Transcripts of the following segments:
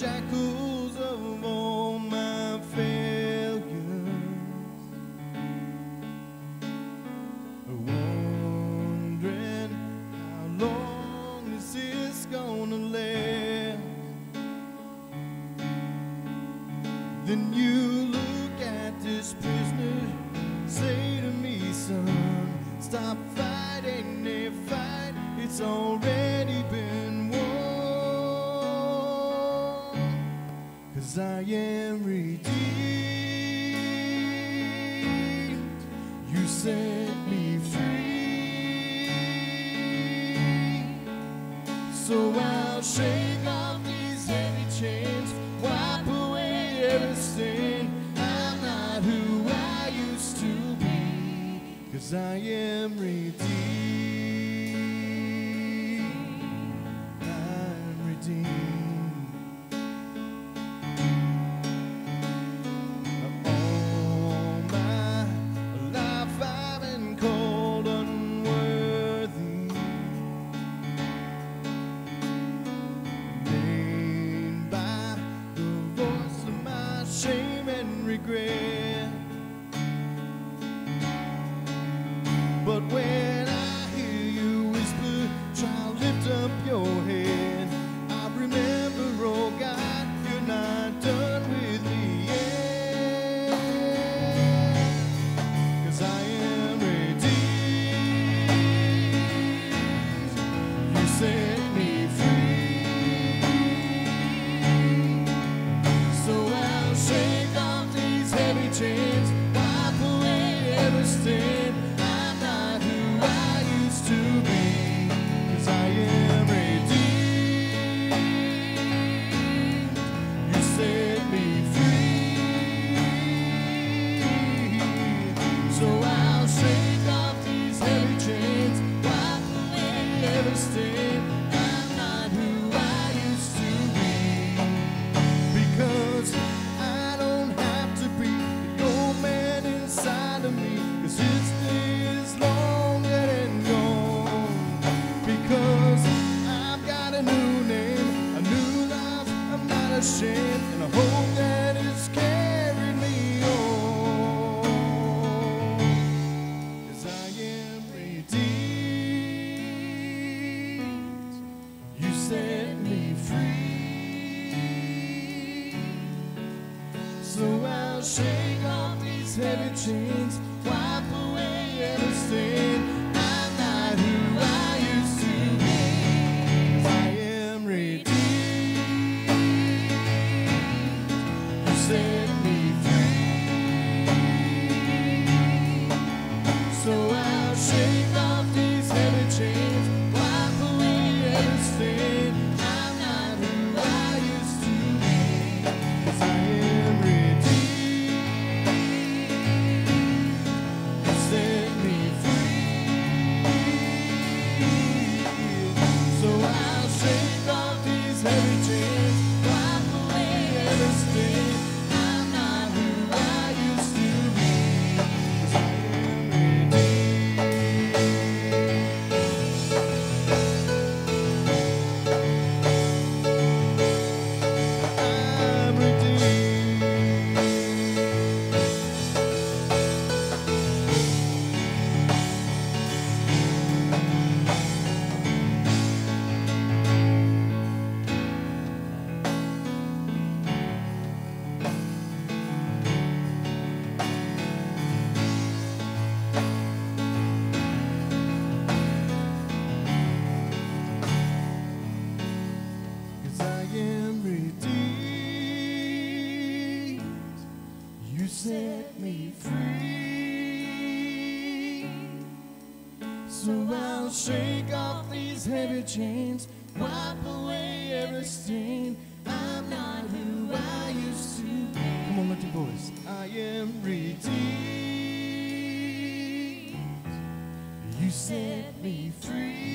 shackles is everything. chains, wipe away every stain. I'm not who I used to be. Come on, let your voice. I am redeemed. You set me free.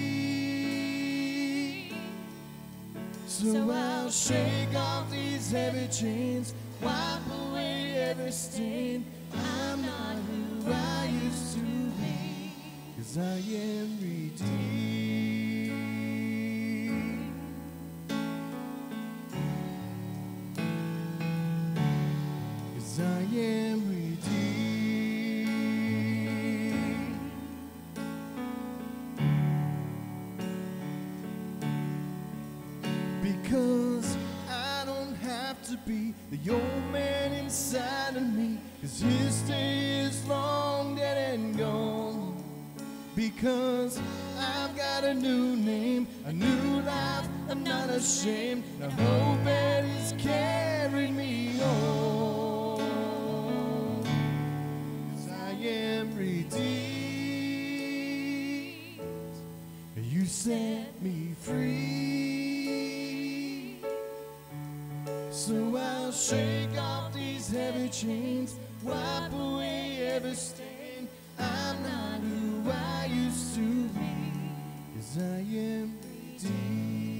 So I'll shake off these heavy chains, wipe away every stain. I'm not who I used to be. Cause I am redeemed. chains. Wipe away every stain. I'm not who I used to be, cause I am redeemed.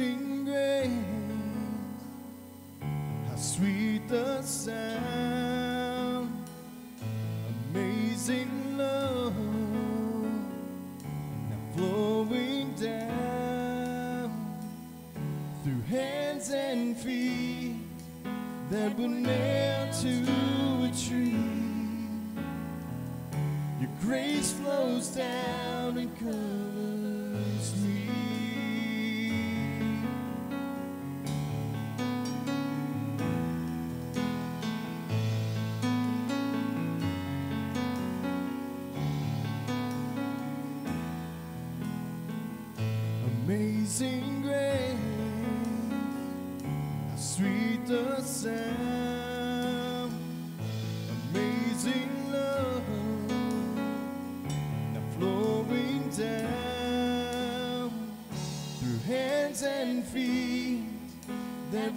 amazing grace, how sweet the sound, amazing love, now flowing down through hands and feet that were nailed to a tree. Your grace flows down and covers.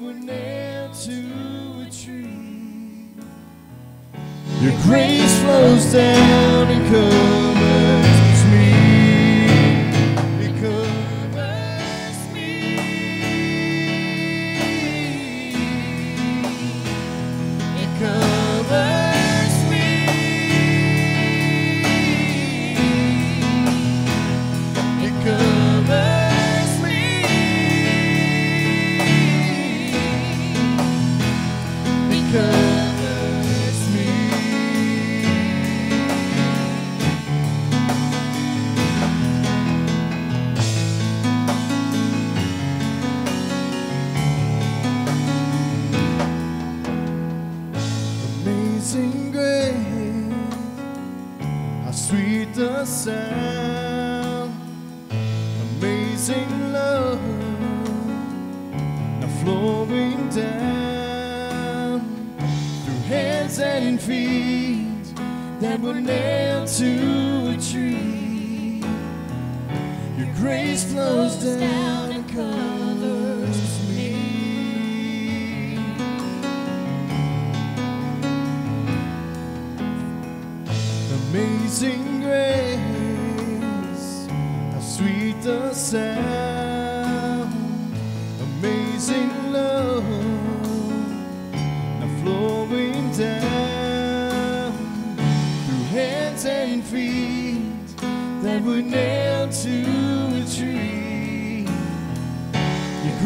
were nailed to a tree. Your grace flows down and comes.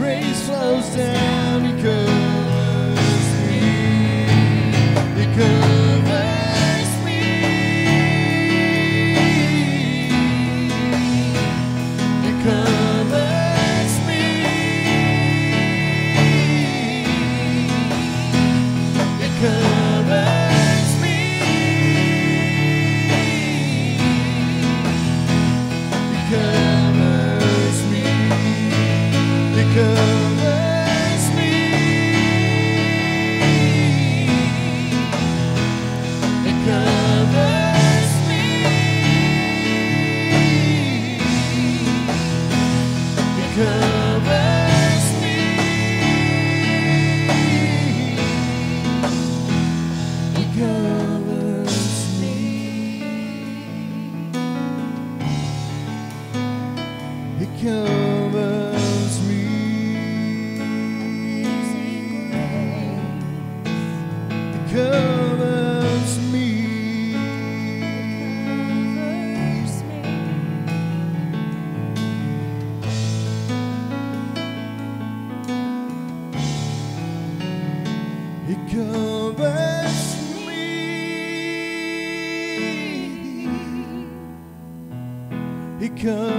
grace flows down because, because come.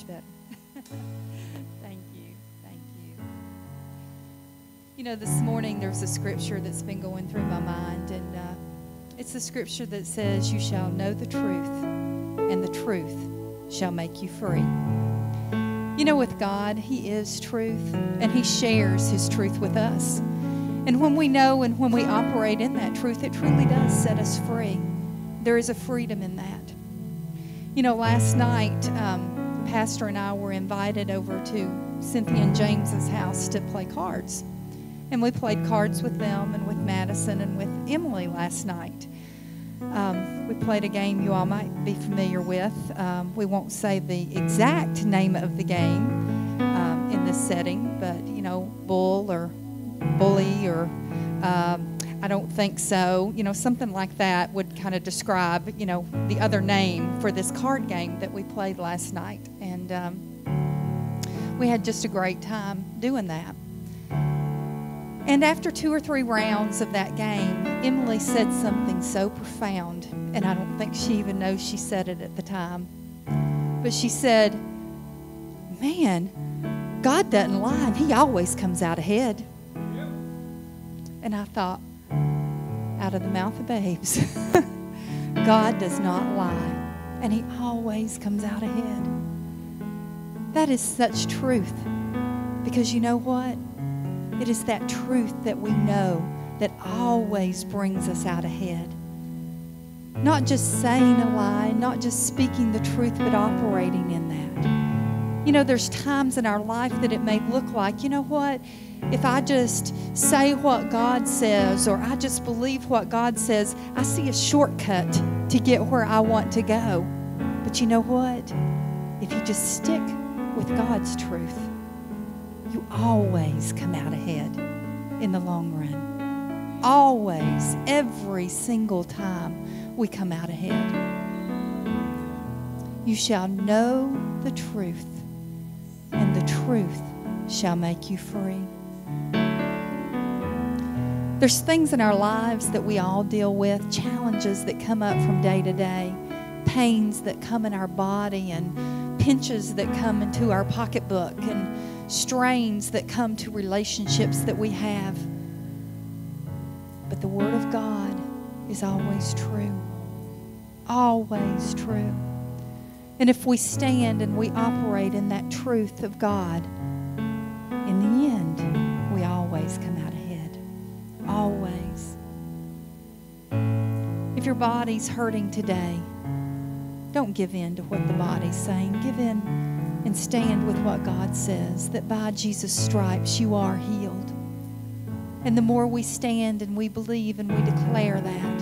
Much better. Thank you. Thank you. You know, this morning there's a scripture that's been going through my mind, and uh, it's the scripture that says, You shall know the truth, and the truth shall make you free. You know, with God, He is truth, and He shares His truth with us. And when we know and when we operate in that truth, it truly does set us free. There is a freedom in that. You know, last night, um, Pastor and I were invited over to Cynthia and James's house to play cards. And we played cards with them and with Madison and with Emily last night. Um, we played a game you all might be familiar with. Um, we won't say the exact name of the game um, in this setting, but you know, bull or bully or um, I don't think so. You know, something like that would kind of describe, you know, the other name for this card game that we played last night. And um, we had just a great time doing that. And after two or three rounds of that game, Emily said something so profound, and I don't think she even knows she said it at the time. But she said, Man, God doesn't lie, and He always comes out ahead. And I thought, out of the mouth of babes, God does not lie, and He always comes out ahead. That is such truth. Because you know what? It is that truth that we know that always brings us out ahead. Not just saying a lie, not just speaking the truth, but operating in that. You know, there's times in our life that it may look like, you know what? If I just say what God says or I just believe what God says, I see a shortcut to get where I want to go. But you know what? If you just stick with God's truth, you always come out ahead in the long run. Always, every single time, we come out ahead. You shall know the truth, the truth shall make you free. There's things in our lives that we all deal with, challenges that come up from day to day, pains that come in our body, and pinches that come into our pocketbook, and strains that come to relationships that we have. But the Word of God is always true. Always true. And if we stand and we operate in that truth of God, in the end, we always come out ahead. Always. If your body's hurting today, don't give in to what the body's saying. Give in and stand with what God says that by Jesus' stripes you are healed. And the more we stand and we believe and we declare that,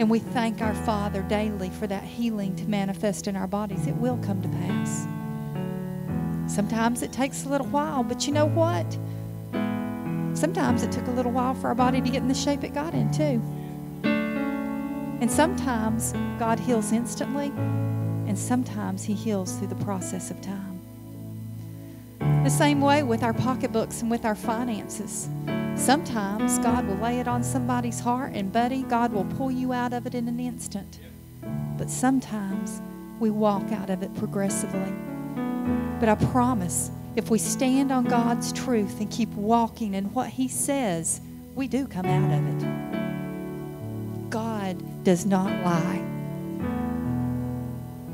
and we thank our Father daily for that healing to manifest in our bodies, it will come to pass. Sometimes it takes a little while, but you know what? Sometimes it took a little while for our body to get in the shape it got in, too. And sometimes God heals instantly, and sometimes He heals through the process of time. The same way with our pocketbooks and with our finances. Sometimes God will lay it on somebody's heart, and, buddy, God will pull you out of it in an instant. But sometimes we walk out of it progressively. But I promise, if we stand on God's truth and keep walking in what He says, we do come out of it. God does not lie,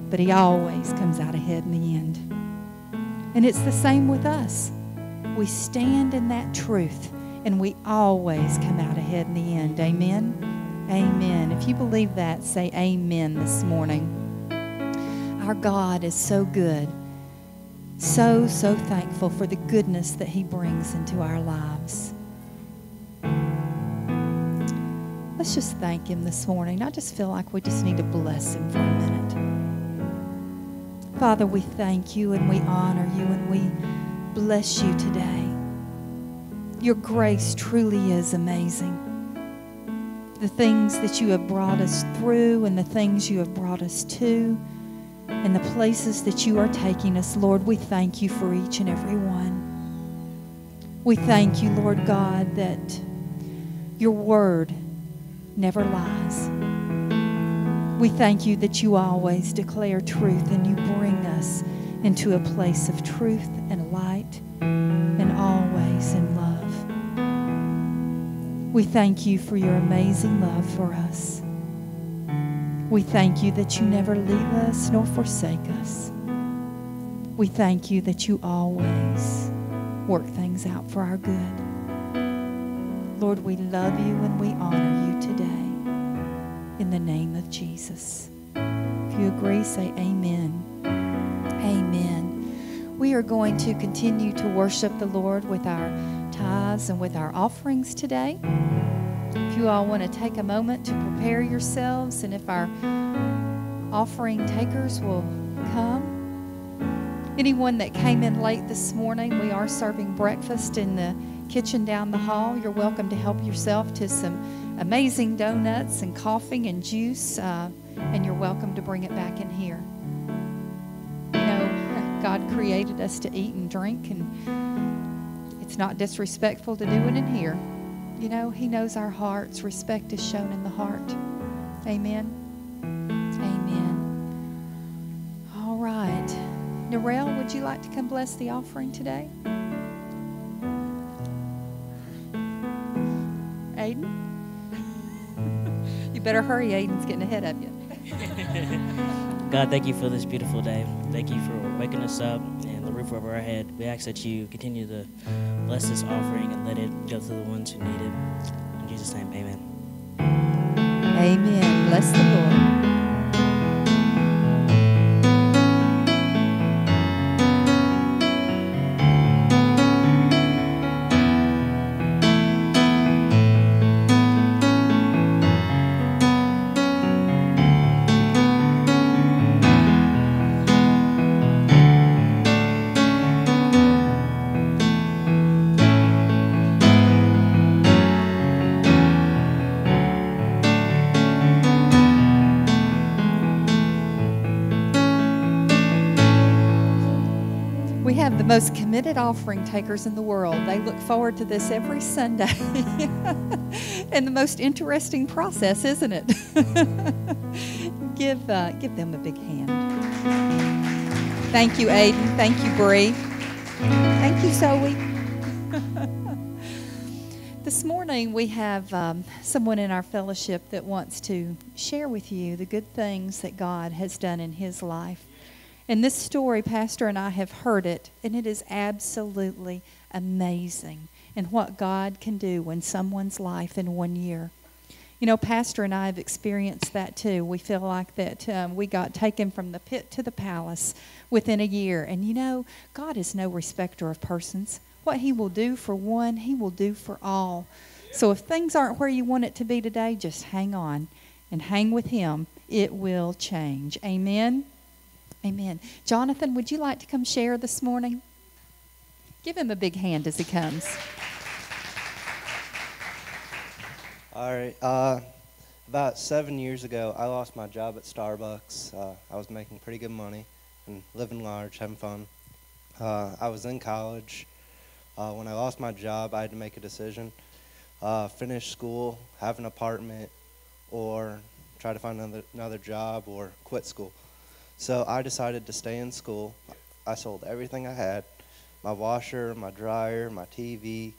but He always comes out ahead in the end. And it's the same with us. We stand in that truth and we always come out ahead in the end. Amen? Amen. If you believe that, say amen this morning. Our God is so good. So, so thankful for the goodness that He brings into our lives. Let's just thank Him this morning. I just feel like we just need to bless Him for a minute. Father, we thank you and we honor you and we bless you today. Your grace truly is amazing. The things that you have brought us through and the things you have brought us to and the places that you are taking us, Lord, we thank you for each and every one. We thank you, Lord God, that your word never lies. We thank you that you always declare truth and you bring us into a place of truth and light and always in. We thank you for your amazing love for us. We thank you that you never leave us nor forsake us. We thank you that you always work things out for our good. Lord, we love you and we honor you today. In the name of Jesus. If you agree, say amen. Amen. We are going to continue to worship the Lord with our tithes and with our offerings today. If you all want to take a moment to prepare yourselves, and if our offering takers will come. Anyone that came in late this morning, we are serving breakfast in the kitchen down the hall. You're welcome to help yourself to some amazing donuts and coffee and juice, uh, and you're welcome to bring it back in here. You know, God created us to eat and drink, and it's not disrespectful to do it in here. You know, He knows our hearts. Respect is shown in the heart. Amen. Amen. All right. Narelle, would you like to come bless the offering today? Aiden? you better hurry, Aiden's getting ahead of you. God, thank you for this beautiful day. Thank you for waking us up and the roof over our head. We ask that you continue to bless this offering and let it go to the ones who need it. In Jesus' name, amen. Amen. Bless the Lord. Most committed offering takers in the world. They look forward to this every Sunday. and the most interesting process, isn't it? give, uh, give them a big hand. Thank you, Aiden. Thank you, Bree. Thank you, Zoe. this morning, we have um, someone in our fellowship that wants to share with you the good things that God has done in his life. And this story, Pastor and I have heard it, and it is absolutely amazing and what God can do in someone's life in one year. You know, Pastor and I have experienced that too. We feel like that um, we got taken from the pit to the palace within a year. And you know, God is no respecter of persons. What He will do for one, He will do for all. So if things aren't where you want it to be today, just hang on and hang with Him. It will change. Amen. Amen. Jonathan, would you like to come share this morning? Give him a big hand as he comes. All right. Uh, about seven years ago, I lost my job at Starbucks. Uh, I was making pretty good money and living large, having fun. Uh, I was in college. Uh, when I lost my job, I had to make a decision uh, finish school, have an apartment, or try to find another, another job or quit school. So I decided to stay in school. I sold everything I had my washer, my dryer, my TV,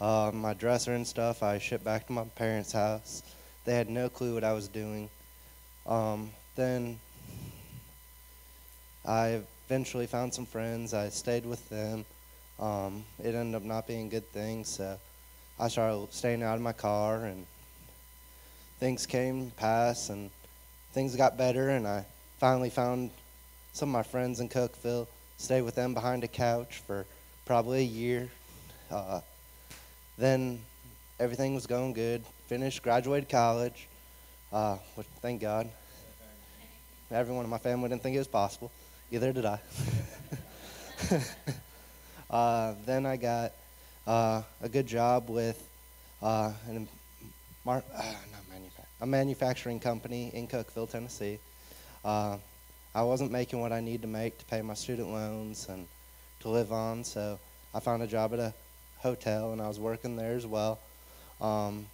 uh, my dresser and stuff. I shipped back to my parents' house. They had no clue what I was doing. Um, then I eventually found some friends. I stayed with them. Um, it ended up not being a good thing, so I started staying out of my car, and things came past, and things got better, and I finally found some of my friends in Cookeville. Stayed with them behind a couch for probably a year. Uh, then everything was going good. Finished, graduated college, uh, which thank God. Everyone in my family didn't think it was possible. Either did I. uh, then I got uh, a good job with uh, an, mar- uh, not manufa- a manufacturing company in Cookeville, Tennessee. Uh, I wasn't making what I need to make to pay my student loans and to live on, so I found a job at a hotel and I was working there as well. Um,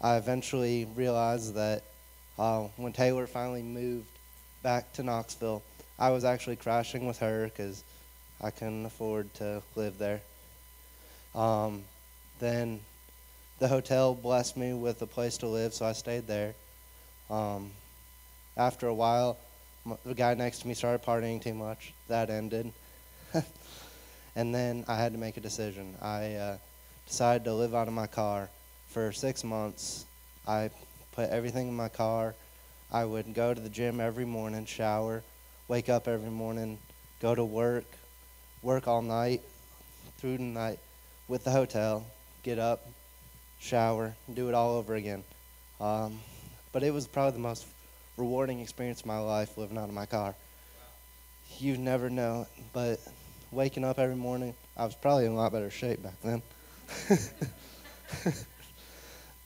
I eventually realized that uh, when Taylor finally moved back to Knoxville, I was actually crashing with her because I couldn't afford to live there. Um, then the hotel blessed me with a place to live, so I stayed there. Um, after a while, the guy next to me started partying too much. That ended. and then I had to make a decision. I uh, decided to live out of my car for six months. I put everything in my car. I would go to the gym every morning, shower, wake up every morning, go to work, work all night, through the night with the hotel, get up, shower, do it all over again. Um, but it was probably the most rewarding experience of my life living out of my car. You never know, but waking up every morning, I was probably in a lot better shape back then.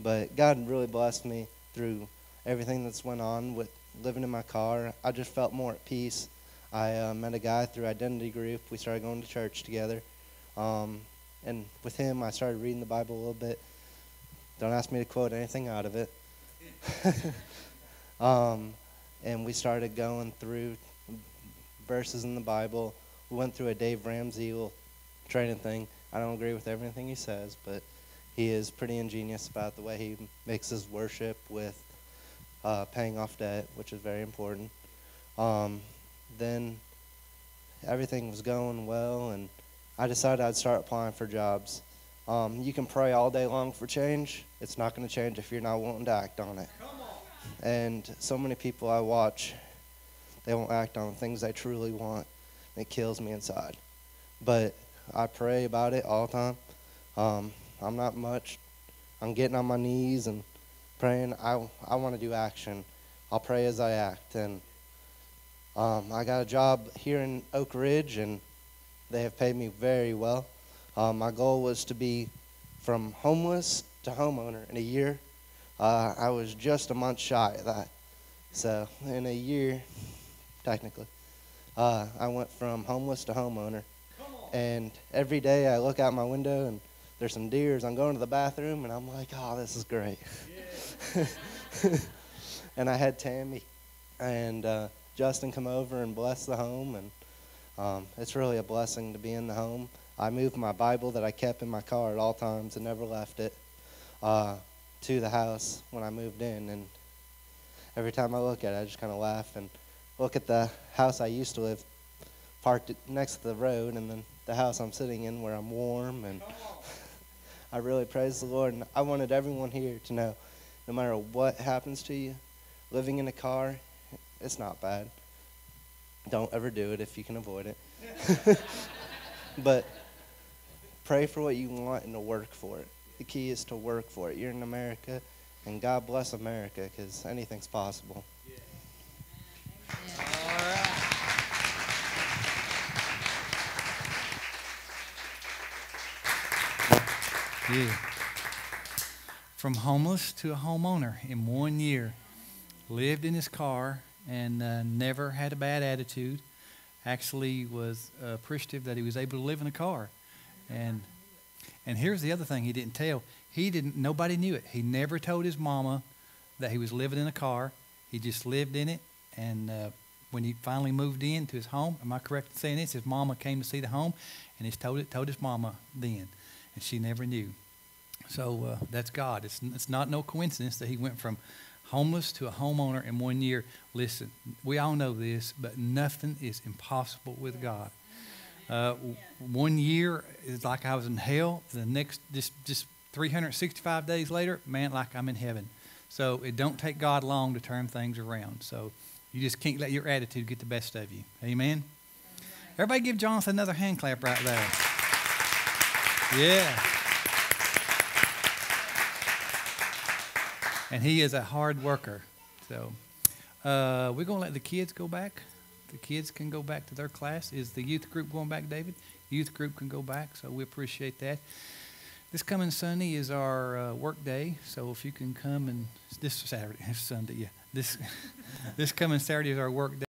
but God really blessed me through everything that's went on with living in my car. I just felt more at peace. I uh, met a guy through Identity Group. We started going to church together. Um, and with him, I started reading the Bible a little bit. Don't ask me to quote anything out of it. um, and we started going through verses in the Bible. We went through a Dave Ramsey training thing. I don't agree with everything he says, but he is pretty ingenious about the way he mixes worship with uh, paying off debt, which is very important. Um, then everything was going well, and I decided I'd start applying for jobs. Um, you can pray all day long for change. It's not going to change if you're not willing to act on it. And so many people I watch, they won't act on things they truly want. It kills me inside. But I pray about it all the time. Um, I'm not much. I'm getting on my knees and praying. I, I want to do action. I'll pray as I act. And um, I got a job here in Oak Ridge, and they have paid me very well. Um, my goal was to be from homeless to homeowner in a year. Uh, I was just a month shy of that. So, in a year, technically, uh, I went from homeless to homeowner. And every day I look out my window and there's some deers. I'm going to the bathroom and I'm like, oh, this is great. and I had Tammy and uh, Justin come over and bless the home. And um, it's really a blessing to be in the home. I moved my Bible that I kept in my car at all times and never left it uh, to the house when I moved in. And every time I look at it, I just kind of laugh and look at the house I used to live parked next to the road and then the house I'm sitting in where I'm warm and I really praise the Lord and I wanted everyone here to know no matter what happens to you living in a car it's not bad. Don't ever do it if you can avoid it. But pray for what you want and to work for it the key is to work for it you're in America and God bless America because anything's possible Yeah. From homeless to a homeowner in one year. Lived in his car and uh, never had a bad attitude. Actually, was uh, appreciative that he was able to live in a car. And and here's the other thing he didn't tell. He didn't. Nobody knew it. He never told his mama that he was living in a car. He just lived in it. And uh, when he finally moved in to his home, am I correct in saying this? His mama came to see the home, and he told it told his mama then, and she never knew. So uh, that's God. It's, it's not no coincidence that he went from homeless to a homeowner in one year. Listen, we all know this, but nothing is impossible with God. Uh, one year is like I was in hell. The next, just just 365 days later, man, like I'm in heaven. So it don't take God long to turn things around. So you just can't let your attitude get the best of you. Amen. Everybody, give Jonathan another hand clap right there. Yeah. and he is a hard worker. So uh, we're going to let the kids go back. The kids can go back to their class. Is the youth group going back, David? Youth group can go back, so we appreciate that. This coming Sunday is our uh, work day, so if you can come and this Saturday, Sunday, yeah. This this coming Saturday is our work day.